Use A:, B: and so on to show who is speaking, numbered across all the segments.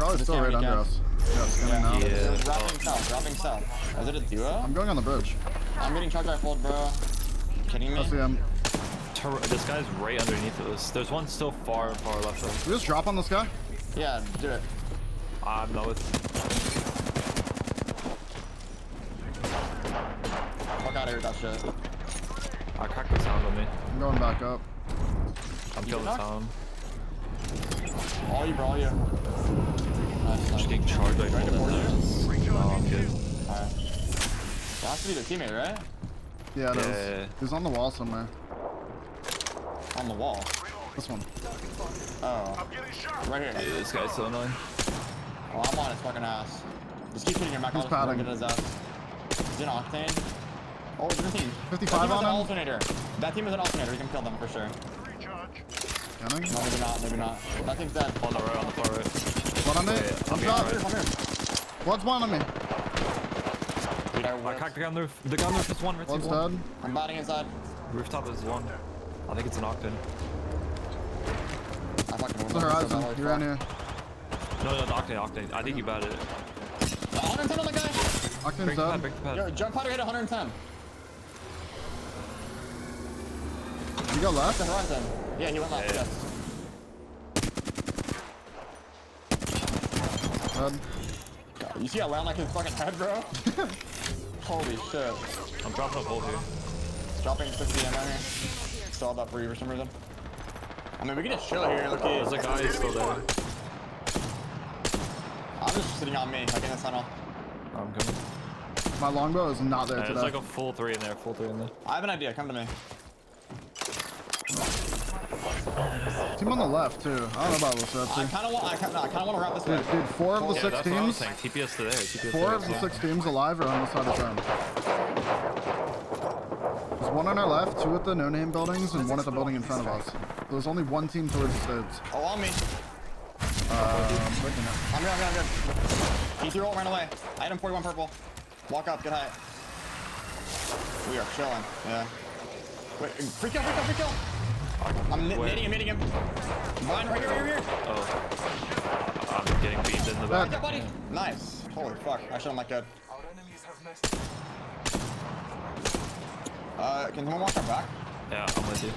A: Probably
B: Just
A: still right under us. Yeah, it's coming now.
C: Yeah.
B: It's dropping south, dropping south. Is it a duo?
A: I'm going on the bridge.
B: I'm getting charge rifled, bro. kidding me?
A: I see him.
C: Tur- This guy's right underneath us. There's one still far, far left. Of.
A: We just drop on this guy?
B: Yeah, do it.
C: I'm not with.
B: Fuck out of here that shit.
C: I cracked the sound on me.
A: I'm going back up.
C: I'm killing the
B: knocked?
C: sound.
B: All you, bro, all you. Nice,
C: Just getting charged like
B: Ready to
C: all that. I'm good.
B: Alright. That has to be the teammate, right?
A: Yeah, it is.
C: Yeah.
A: He's on the wall somewhere.
B: On the wall.
A: This one.
B: Oh. Right here.
C: Yeah, this guy's so annoying.
B: Oh, I'm on his fucking ass. Just keep hitting him back
A: He's
B: on
A: padding.
B: Get his ass. He's in Octane. Oh, different team.
A: 55
B: that team is
A: on
B: an
A: him?
B: alternator. That team is an alternator. We can kill them for sure.
A: Cannon?
B: No, maybe not. Maybe not. That team's dead.
C: On the right, on the far right.
A: Blood on me?
C: Wait, I'm
A: shot.
C: being
B: Come here, come here.
A: Blood's one on me.
B: Dude, I
C: I cracked the gun roof. The gun roof is one. Ritzy
A: Blood's
C: one.
A: dead.
B: I'm batting inside.
C: Rooftop is one. I think it's an octane.
B: I fucking
A: It's the horizon. He ran here.
C: No, no, the octane, octane. I think you batted it.
B: 110 on the guy.
A: Octane's
C: Break the pad, break the pad.
B: Yo, jump powder hit 110.
A: You go left?
B: The horizon. Yeah, he went left.
C: Yeah, yeah.
B: Yes.
A: Dead.
B: You see how loud like his fucking head, bro? Holy shit.
C: I'm dropping a hole here.
B: Dropping 60 ammo here. Stalled up for you for some reason. I mean, we can just chill here. Look at
C: There's a
B: at
C: guy who's still there.
B: I'm just sitting on me, like in the tunnel.
C: I'm coming.
A: My longbow is not there
C: Yeah,
A: today.
C: there's like a full three in there, full three in there.
B: I have an idea. Come to me.
A: Team on the left too. I don't know about this
B: I
A: actually.
B: kind of want. I kind of. I want to wrap this way.
A: Dude, dude, four of the
C: Yeah,
A: six
C: that's what I was
A: teams.
C: saying. TPS to there. TPS
A: Four
C: to
A: of
C: there.
A: the six teams alive are on the side of them. There's one on our left, two at the no-name buildings, and one at the building in front of us. There's only one team towards the states.
B: Oh, on me.
A: Um.
B: I'm good. I'm good. I'm good. He threw ult, ran away. Item 41 purple. Walk up. Good height. We are chilling. Yeah. Wait. Free kill. Free kill. Free kill. I'm nit-
C: Where?
B: knitting him. Knitting him. Mine right here. Right here.
C: Oh. I'm getting beamed in the back.
A: Back.
B: Yeah, buddy. Nice. Holy fuck. I should have like good. Uh, can someone watch our back?
C: Yeah, I'm with you.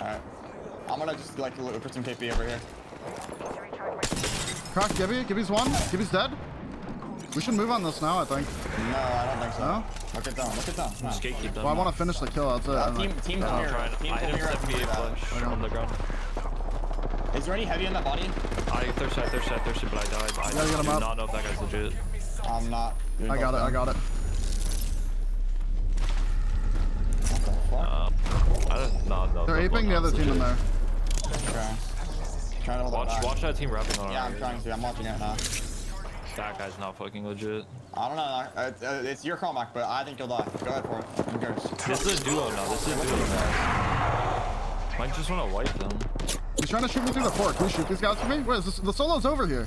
B: Alright. I'm gonna just like look for some KP over here.
A: Croc, Gibby, Gibby's one. Gibby's dead. We should move on this now, I think.
B: No, I don't think so.
A: No?
B: Look it down. Look it down. No.
C: Just gatekeep them.
A: Well, I want to finish the kill. That's it.
B: Uh,
A: I'm
B: team,
A: like-
B: team's
C: I'm
B: on here.
C: trying.
B: Team's on
C: hit
B: here.
C: him 78 on the ground.
B: Is there any heavy in that body?
C: I thirsty, I thirsty, I thirsty, but I died. I
A: gotta get him
C: do not know if that guy's legit.
B: I'm not.
A: I got it. I got it.
B: What the fuck?
C: Um, I don't, no, no.
A: They're
C: no,
A: aping the other
C: it's
A: team in there.
B: Okay. Trying to hold
C: Watch, watch that team wrapping on
B: Yeah, I'm trying to. I'm watching it now.
C: That guy's not fucking legit.
B: I don't know. uh, It's, uh, it's your call, Mac, but I think you'll die. Go ahead for it. I'm yours.
C: This is a duo now. This is a duo now. Might just want to wipe them.
A: He's trying to shoot me through the fork. Can you shoot these guys for me? Where is this? The solo's over here.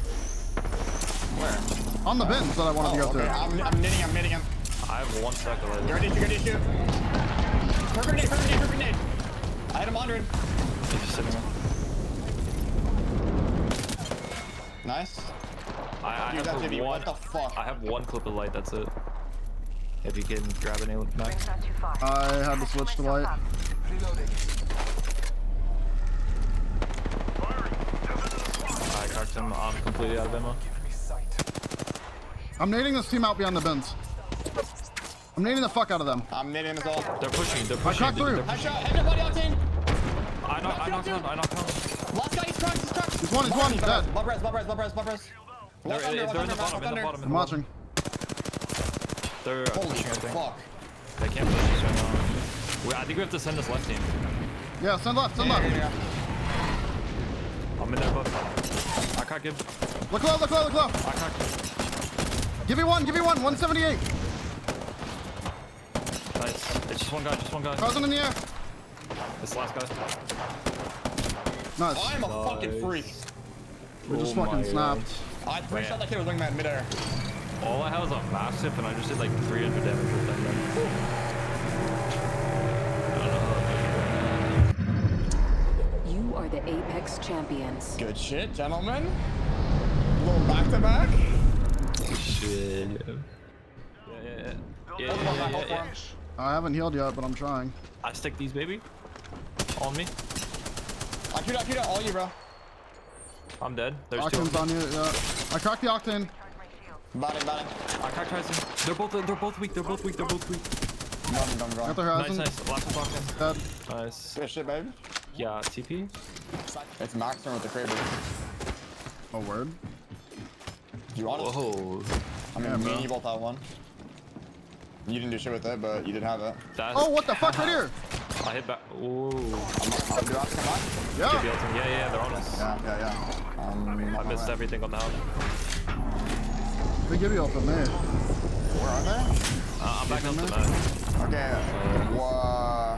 B: Where?
A: On the bins that I wanted to
B: Oh,
A: go
B: okay.
A: to.
B: I'm, I'm knitting him. Knitting him.
C: I have one stack of
B: You
C: lead.
B: ready to shoot? Ready to shoot? Perfect grenade. Perfect grenade. Perfect grenade. I had him 100.
C: He's just sitting there.
B: Nice.
C: I, I have
B: that's
C: one.
B: What the fuck?
C: I have one clip of light. That's it. If you can grab an alien back.
D: Not too far.
A: I had to switch to light.
C: I cracked him. I'm completely out of ammo.
A: I'm nading this team out beyond the bins. I'm nading the fuck out of them.
B: I'm knitting him as well.
C: They're pushing. They're
A: I
C: pushing.
A: cracked
C: They're,
A: through.
C: they're,
B: Headshot. Headshot body.
C: I knocked. I knocked one. I knocked one.
B: Last guy, he's cracked. He's cracked.
A: He's one, he's one, he's dead.
B: Blood res. Blood res. Blood res. Blood res.
C: They're,
B: Left
C: they're
B: left
C: in the bottom.
B: left
C: In the bottom.
A: I'm
C: the bottom.
A: watching.
C: They're uh,
B: Holy
C: pushing. I think.
B: fuck.
C: They can't push us right now. We, I think we have to send this left team.
A: Yeah, send left, send
B: Yeah,
A: left.
B: yeah, yeah.
C: I'm in there, bud. I cracked him.
A: Look low, look low, look low.
C: I cracked him.
A: Give Give me one, give me one. 178.
C: Nice. It's just one guy. Just one guy.
A: Thousand in the air.
C: This last guy.
A: Nice.
B: I'm a fucking
C: Nice.
B: freak.
A: We just
C: Oh
A: fucking
C: my
A: snapped.
B: I three
C: Man.
B: shot that kid was wingman midair.
C: All I had was a Mastiff, and I just did like 300 damage with that gun. I don't know how I did
D: You are the Apex champions.
B: Good shit, gentlemen. little back to back.
C: Shit. Yeah, yeah, yeah. Yeah, yeah, yeah, yeah.
A: I haven't healed yet, but I'm trying.
C: I stick these, baby. On me.
B: I queued out, queued out, all you, bro.
C: I'm dead. There's two.
A: On you, yeah. I cracked the octane.
B: Body, body.
C: I cracked Horizon. They're both, they're both weak. They're both weak. They're both weak.
B: Done, done,
A: Got
B: done.
A: the
C: Nice,
A: horizon.
C: nice. Last one talking.
A: Dead.
C: Nice.
B: Good shit, baby.
C: Yeah, TP.
B: It's Max turn with the Kraber.
A: Oh, word.
B: Do you want it?
C: Whoa.
B: I mean,
A: Yeah,
B: me
A: bro.
B: and you both have one. You didn't do shit with it, but you did have it.
C: That's,
A: Oh, what the fuck right here?
C: I hit back. Ooh.
B: I'm, I'm, do I come back?
A: Yeah.
C: Yeah, yeah, they're on us.
B: Yeah, yeah, yeah. Um,
C: I missed everything on the house.
A: They give you ult on me.
B: Where are they?
C: Uh, I'm back up to
A: there?
B: Okay. Wha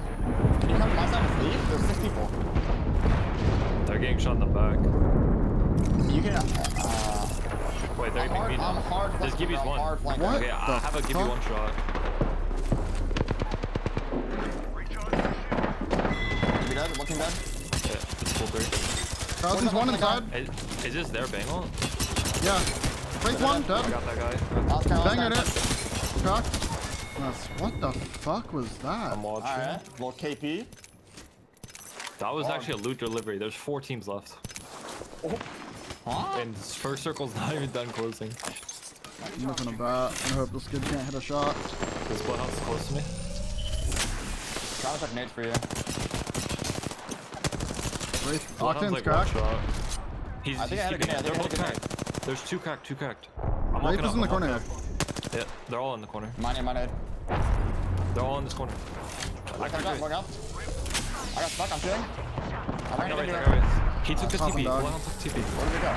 B: Can you come to my side and leave? There's six people.
C: They're getting shot in the back.
B: You can. Uh,
C: Wait, they're
B: I'm
C: aiming
B: hard,
C: me
B: I'm
C: now.
B: hard
C: There's
B: flanking,
C: Gibby's one.
B: hard flanking.
A: What?
C: Okay, I have a Gibby
A: fuck?
C: one shot.
B: Dead? One team dead?
C: Yeah, it's full three.
A: Horizon's one inside.
C: Is, is this their bangle?
A: Yeah. Break one,
C: I
A: dead.
C: got that guy.
B: Last
A: Banger it. Cracked. That's, what the fuck was that?
C: I'm watching.
B: Alright, little KP.
C: That was
B: Wow.
C: actually a loot delivery. There's four teams left.
B: Oh. Huh?
C: And first circle's not even done closing.
A: I'm looking a bat. I hope this kid can't hit a shot.
C: This bloodhound's close to me.
B: Trying to check nades for you.
A: Wraith.
C: Bloodhound's
A: Octane's
C: like
A: cracked.
C: He's,
B: I think
C: he's
B: I had a grenade,
C: They're both
B: I had a
C: cracked. There's two cracked, two cracked. I'm
A: Wraith
C: walking
A: is
C: up,
A: in the
C: I'm
A: corner.
C: up. Yeah, they're all in the corner.
B: Mine nade, my nade.
C: They're all in this corner.
B: I
C: I
B: got
C: cracked
B: up. I got stuck, I'm shooting. I ran
C: I got
B: into
C: Wraith, I
B: it.
C: got Wraith. He took the
A: Popping
C: TP.
A: dog.
C: Bloodhound took TP.
B: Where did we go?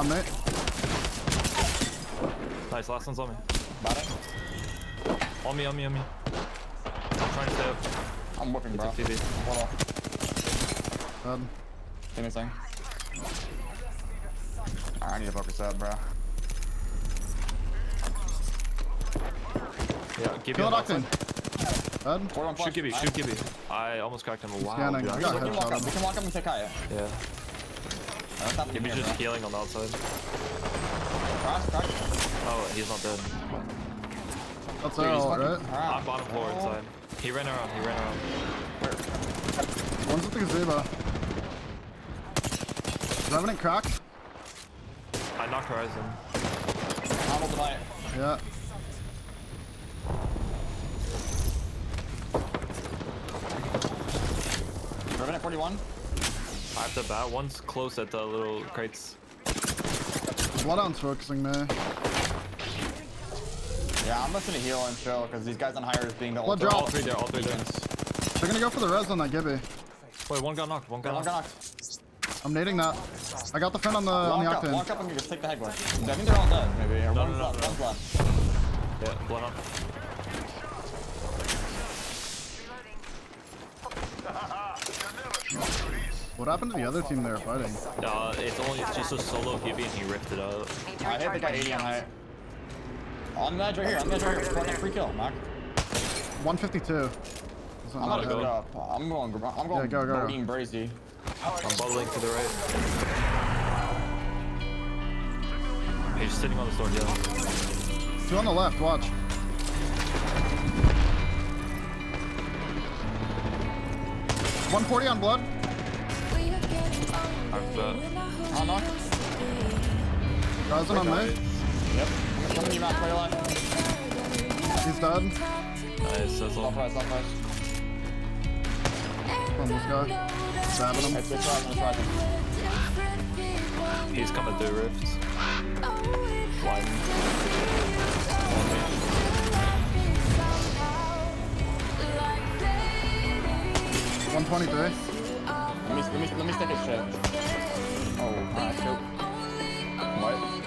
A: I'm mate.
C: Nice, last one's on me.
B: Got it.
C: On me, on me, on me. I'm trying to stay up.
B: I'm whipping,
C: He
B: bro.
C: took TP.
B: Hold on.
A: Dead.
B: Give me a second. Alright, I need to focus up, bro.
C: Yeah, give me
A: Kill
C: on
A: it,
C: that
A: Octane.
C: side.
A: Dead.
B: Four, one,
C: Shoot
B: flush.
C: Gibby, shoot Gibby. I almost cracked him. Wow,
A: scanning.
C: dude.
A: I
C: I'm
A: got
C: so-
B: We can walk up. We can walk up and take Kaya.
C: Yeah.
B: Let's
C: Gibby's just
B: bro.
C: healing on the outside.
B: Cross, cross.
C: Oh, he's not dead.
A: That's
C: Dude, he's
A: all, right?
C: I'm
B: Alright.
C: bottom floor inside. He ran around, he ran around.
A: One's at the gazebo. Revenant cracked.
C: I knocked Horizon.
B: I'm able to buy it.
A: Yeah.
B: Revenant 41.
C: I have to bat. One's close at the little crates.
A: Bloodhound's focusing me.
B: Yeah, I'm just gonna heal and chill because these guys on higher is being the
A: Blood
B: ultimate
A: drop.
C: All three there, all three there.
A: They're gonna go for the res on that Gibby.
C: Wait, one got knocked, one
B: Yeah,
C: got
B: one got
C: knocked.
B: Knocked.
A: I'm nading that. I got the fin on the on the
B: Walk up,
A: octane.
B: walk up and just take the head. I think they're all dead, maybe. Or
C: No,
B: one's
C: no, no,
B: left,
C: no.
B: one's left.
C: Yeah, blood on.
A: What happened to the other team they were fighting?
C: Uh, it's only it's just a solo Gibby and he ripped it out.
B: I hit the guy 80 on height. On the edge right here, on the edge right here. Front free kill, Mac.
A: 152.
B: I'm
A: not
B: gonna go up. I'm going, I'm going
A: Yeah, go, go.
B: Bodine Brazy.
C: I'm bubbling to the right. He's sitting on the store, yeah.
A: Two on the left, watch. One forty on blood.
C: I've, uh,
B: Oh, no.
A: Rising on me.
B: Yep. Coming to you, Mac. Play alive.
A: He's dead.
C: nice, that's all.
B: Left, right, left, right.
A: On this guy. Stabbing him.
B: It's, it's rising, it's.
C: He's coming through rifts. Blind.
A: One twenty three.
B: Let me, let me, let me stick his shit. Oh, alright, cool. What?